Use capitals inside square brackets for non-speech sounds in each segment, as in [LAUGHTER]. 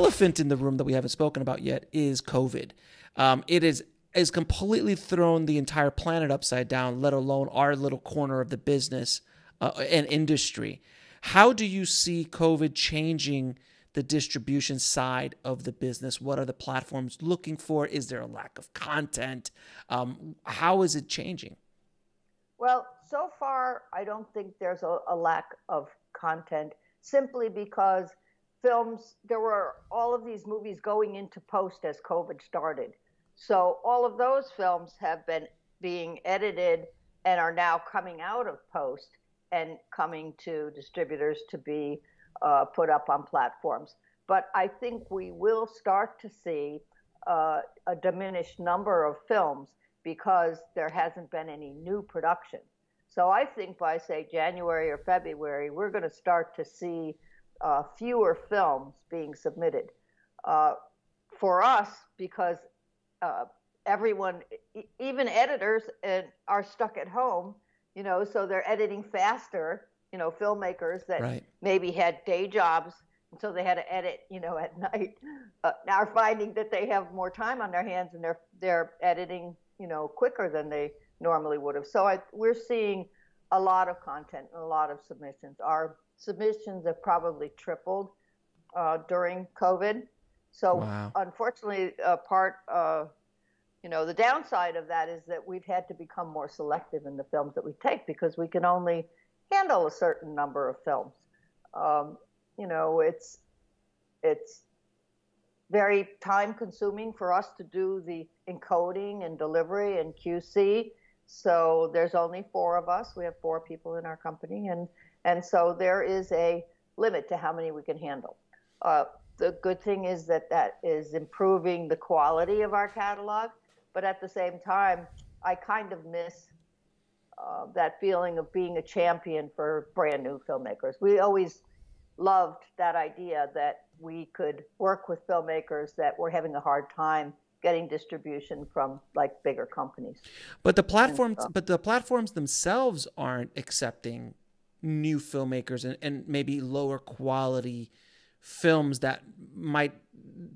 elephant in the room that we haven't spoken about yet is COVID. Um, it is has completely thrown the entire planet upside down, let alone our little corner of the business uh, and industry. How do you see COVID changing the distribution side of the business? What are the platforms looking for? Is there a lack of content? Um, how is it changing? Well, so far, I don't think there's a, a lack of content simply because films, there were all of these movies going into post as COVID started. So all of those films have been being edited and are now coming out of post and coming to distributors to be uh, put up on platforms. But I think we will start to see uh, a diminished number of films because there hasn't been any new production. So I think by, say, January or February, we're going to start to see uh, fewer films being submitted. Uh, for us, because uh, everyone, even editors, and are stuck at home, you know, so they're editing faster. You know, filmmakers that right. maybe had day jobs, and so they had to edit, you know, at [LAUGHS] night. Uh, now are finding that they have more time on their hands, and they're they're editing, you know, quicker than they normally would have. So I, we're seeing a lot of content and a lot of submissions. Our submissions have probably tripled uh, during COVID. So wow. unfortunately, uh, part uh, you know, the downside of that is that we've had to become more selective in the films that we take because we can only handle a certain number of films. Um, you know, it's it's very time consuming for us to do the encoding and delivery and QC. So there's only four of us. We have four people in our company, and and so there is a limit to how many we can handle. Uh, the good thing is that that is improving the quality of our catalog but at the same time, I kind of miss uh, that feeling of being a champion for brand new filmmakers. We always loved that idea that we could work with filmmakers that were having a hard time getting distribution from like bigger companies. But the platforms, so, but the platforms themselves aren't accepting new filmmakers and, and maybe lower quality films that might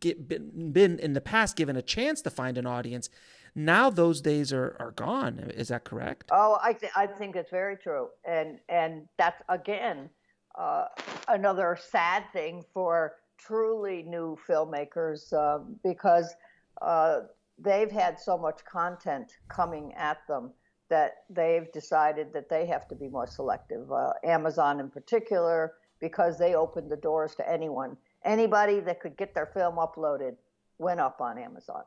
get been, been in the past given a chance to find an audience. Now those days are, are gone. Is that correct? Oh, I th- I think it's very true, and and that's again uh, another sad thing for truly new filmmakers uh, because uh, they've had so much content coming at them that they've decided that they have to be more selective. Uh, Amazon, in particular, because they opened the doors to anyone anybody that could get their film uploaded went up on Amazon.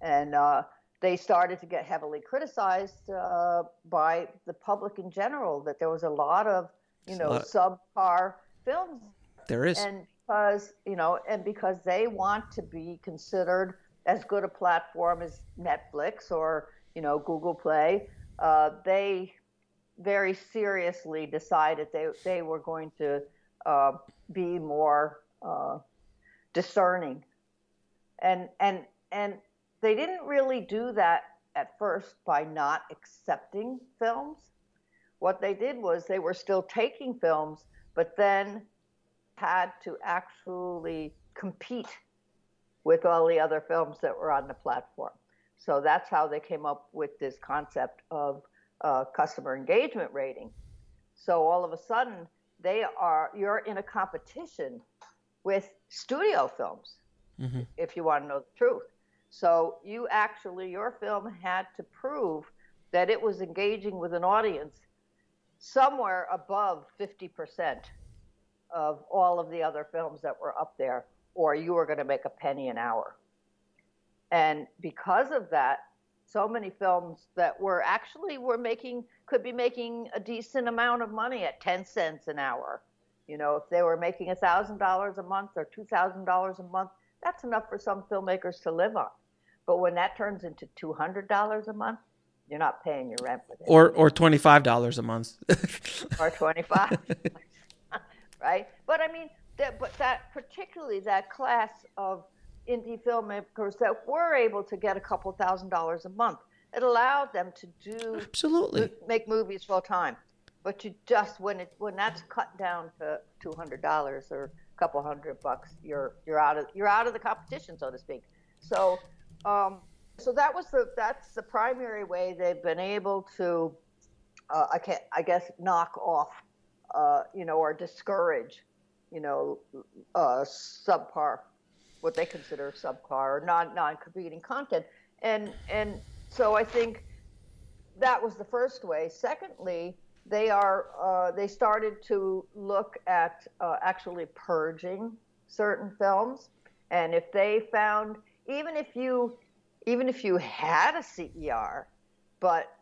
And uh, they started to get heavily criticized uh, by the public in general that there was a lot of, you know, subpar films. There is. And because, you know, and because they want to be considered as good a platform as Netflix or, you know, Google Play, uh, they very seriously decided they, they were going to uh, be more uh, discerning, and and and they didn't really do that at first by not accepting films. What they did was they were still taking films, but then had to actually compete with all the other films that were on the platform. So that's how they came up with this concept of uh, customer engagement rating. So all of a sudden, they are you're in a competition with studio films, mm-hmm. if you want to know the truth. So you actually, your film had to prove that it was engaging with an audience somewhere above 50% of all of the other films that were up there, or you were going to make a penny an hour. And because of that, so many films that were actually were making could be making a decent amount of money at 10 cents an hour you know, if they were making $1,000 a month or $2,000 a month, that's enough for some filmmakers to live on. But when that turns into $200 a month, you're not paying your rent with it. Or or $25 a month. [LAUGHS] or 25 [LAUGHS] right? But I mean, that, but that particularly that class of indie filmmakers that were able to get a couple thousand dollars a month, it allowed them to do absolutely. make movies full time. But you just when it when that's cut down to two hundred dollars or a couple hundred bucks, you're you're out of you're out of the competition, so to speak. So, um, so that was the that's the primary way they've been able to, uh, I can I guess knock off, uh, you know, or discourage, you know, uh, subpar, what they consider subpar or non non competing content, and and so I think that was the first way. Secondly, they are uh, they started to look at uh, actually purging certain films, and if they found even if you even if you had a CER, but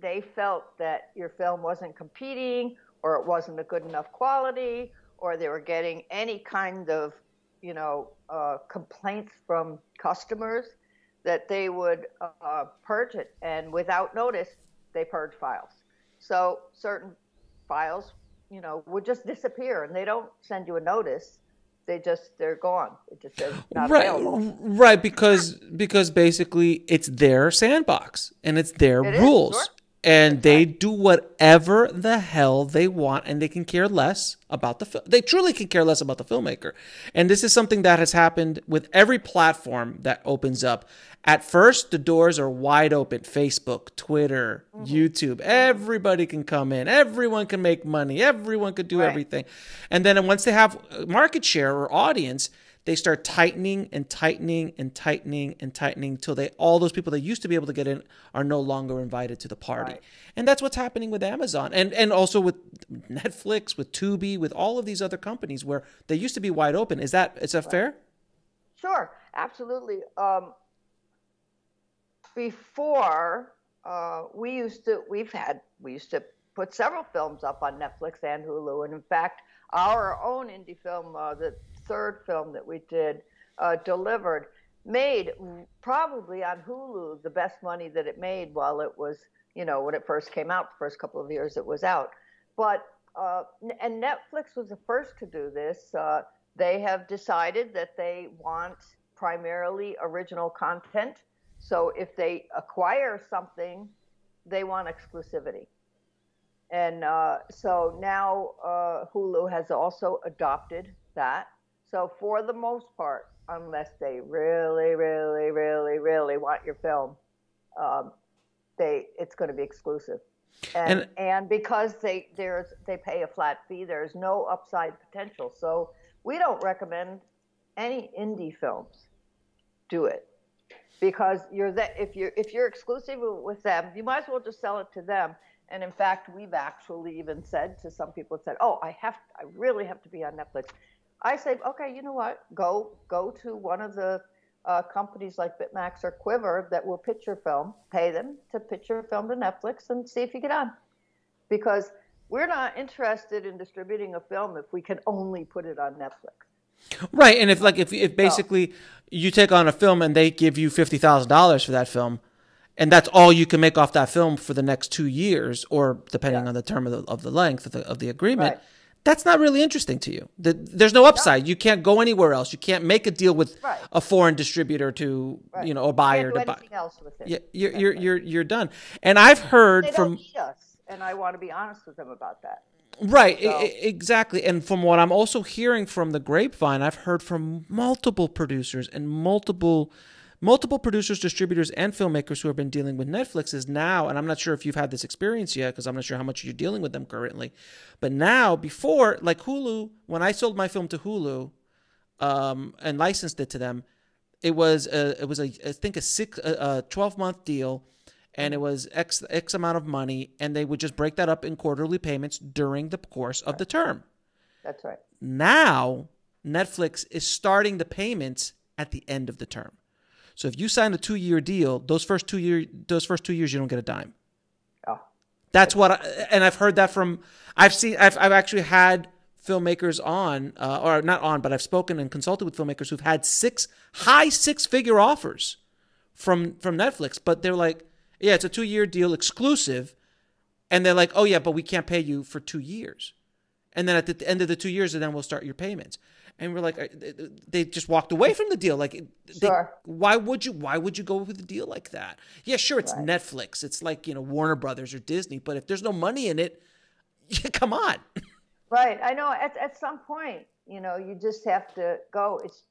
they felt that your film wasn't competing or it wasn't a good enough quality or they were getting any kind of you know uh, complaints from customers that they would uh, purge it and without notice they purge files so certain files you know would just disappear and they don't send you a notice they just they're gone. It just says not right, available. Right, because because basically it's their sandbox and it's their It is, rules. sure. And they do whatever the hell they want, and they can care less about the film. They truly can care less about the filmmaker. And this is something that has happened with every platform that opens up. At first, the doors are wide open Facebook, Twitter, Mm-hmm. YouTube. Everybody can come in. Everyone can make money. Everyone could do Right. everything. And then once they have market share or audience, they start tightening and tightening and tightening and tightening till they all those people that used to be able to get in are no longer invited to the party. Right. And that's what's happening with Amazon and and also with Netflix, with Tubi, with all of these other companies where they used to be wide open. Is that is that fair? Sure, absolutely. Um, before uh, we used to, we've had, we used to put several films up on Netflix and Hulu, and in fact, our own indie film, uh, the third film that we did, uh, delivered, made probably on Hulu the best money that it made while it was, you know, when it first came out, the first couple of years it was out. But uh, and Netflix was the first to do this. Uh, they have decided that they want primarily original content. So if they acquire something, they want exclusivity. And uh, so now uh, Hulu has also adopted that. So for the most part, unless they really, really, really, really want your film, um, they it's going to be exclusive. And, And- and because they there's they pay a flat fee, there's no upside potential. So we don't recommend any indie films do it because you're that if you're if you're exclusive with them, you might as well just sell it to them. And in fact, we've actually even said to some people, said, "Oh, I have, I really have to be on Netflix." I say, "Okay, you know what? Go go to one of the uh, companies like Bitmax or Quiver that will pitch your film. Pay them to pitch your film to Netflix and see if you get on." Because we're not interested in distributing a film if we can only put it on Netflix. Right, and if like if if basically you take on a film and they give you fifty thousand dollars for that film, and that's all you can make off that film for the next two years, or depending Yeah. on the term of the, of the length of the, of the agreement, Right. That's not really interesting to you. The, there's no upside. You can't go anywhere else. You can't make a deal with Right. a foreign distributor to Right. you know a buyer to buy. anything else with it. Yeah, you're you're you're you're done. And I've heard They from don't need us, and I want to be honest with them about that. Right, So- e- exactly. And from what I'm also hearing from the grapevine, I've heard from multiple producers and multiple multiple producers, distributors and filmmakers who have been dealing with Netflix is now, and I'm not sure if you've had this experience yet because I'm not sure how much you're dealing with them currently. But now before like Hulu, when I sold my film to Hulu um, and licensed it to them, it was a, it was a I think a six a, a 12 month deal and it was x x amount of money and they would just break that up in quarterly payments during the course of the term. That's right. Now, Netflix is starting the payments at the end of the term. So if you sign a 2-year deal, those first 2 year those first 2 years you don't get a dime. Oh, That's what, I, and I've heard that from. I've seen. I've, I've actually had filmmakers on, uh, or not on, but I've spoken and consulted with filmmakers who've had six high six figure offers from from Netflix, but they're like, yeah, it's a two year deal exclusive, and they're like, oh yeah, but we can't pay you for two years, and then at the end of the two years, and then we'll start your payments. And we're like, they just walked away from the deal. Like, they- why would you? Why would you go with a deal like that? Yeah, sure, it's Right. Netflix. It's like you know Warner Brothers or Disney. But if there's no money in it, [LAUGHS] yeah, come on. right. I know. At at some point, you know, you just have to go. It's,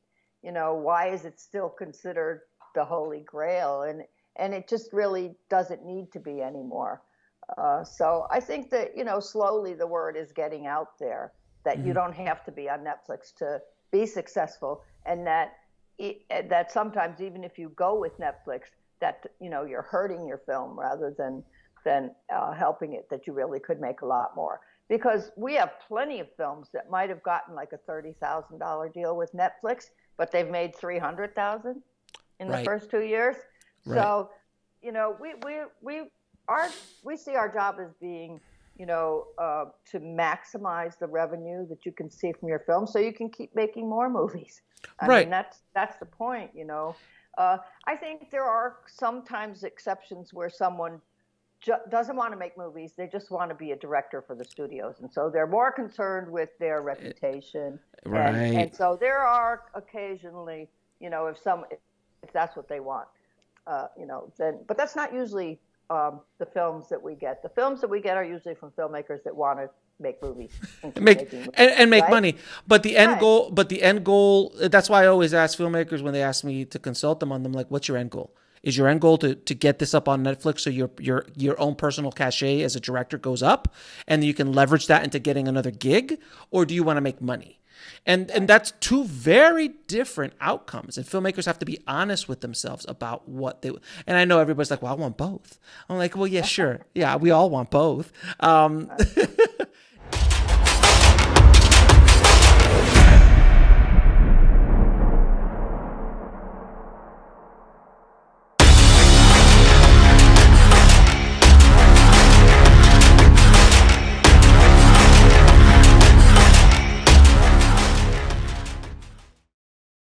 you know, why is it still considered the holy grail? And and it just really doesn't need to be anymore. Uh, so I think that you know, slowly the word is getting out there that mm-hmm. you don't have to be on Netflix to be successful, and that it, that sometimes even if you go with Netflix, that you know you're hurting your film rather than than uh, helping it. That you really could make a lot more because we have plenty of films that might have gotten like a thirty thousand dollar deal with Netflix, but they've made three hundred thousand in right. the first two years. Right. So, you know, we we we our we see our job as being, you know, uh, to maximize the revenue that you can see from your film, so you can keep making more movies. I right. mean, that's that's the point, you know. Uh, I think there are sometimes exceptions where someone ju- doesn't want to make movies; they just want to be a director for the studios, and so they're more concerned with their reputation. Right. And, and so there are occasionally, you know, if some if that's what they want, uh, you know, then. But that's not usually um, the films that we get. The films that we get are usually from filmmakers that want to make movies and make movies, and, and, make right? money but the end right. goal but the end goal that's why i always ask filmmakers when they ask me to consult them on them like what's your end goal is your end goal to, to get this up on netflix so your your your own personal cachet as a director goes up and you can leverage that into getting another gig or do you want to make money and and that's two very different outcomes. And filmmakers have to be honest with themselves about what they. And I know everybody's like, "Well, I want both." I'm like, "Well, yeah, sure, yeah, we all want both." Um, [LAUGHS]